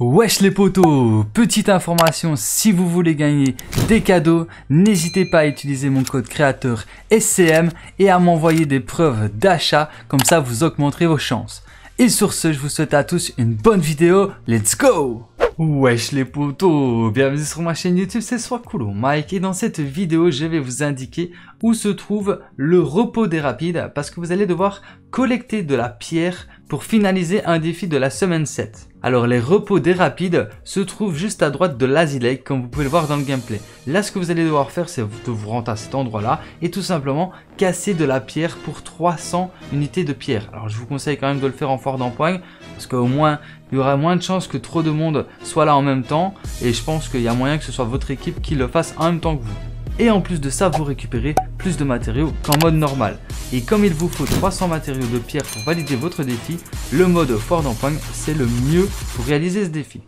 Wesh les potos Petite information, si vous voulez gagner des cadeaux, n'hésitez pas à utiliser mon code créateur SCM et à m'envoyer des preuves d'achat, comme ça vous augmenterez vos chances. Et sur ce, je vous souhaite à tous une bonne vidéo, let's go Wesh les potos, bienvenue sur ma chaîne YouTube, c'est Cool Mike et dans cette vidéo je vais vous indiquer où se trouve le repos des rapides parce que vous allez devoir collecter de la pierre pour finaliser un défi de la semaine 7. Alors les repos des rapides se trouvent juste à droite de l'Asy Lake comme vous pouvez le voir dans le gameplay. Là ce que vous allez devoir faire c'est de vous rendre à cet endroit là et tout simplement casser de la pierre pour 300 unités de pierre. Alors je vous conseille quand même de le faire en fort d'empoigne parce qu'au moins il y aura moins de chances que trop de monde soit là en même temps et je pense qu'il y a moyen que ce soit votre équipe qui le fasse en même temps que vous. Et en plus de ça, vous récupérez plus de matériaux qu'en mode normal. Et comme il vous faut 300 matériaux de pierre pour valider votre défi, le mode fort d'empoigne, c'est le mieux pour réaliser ce défi.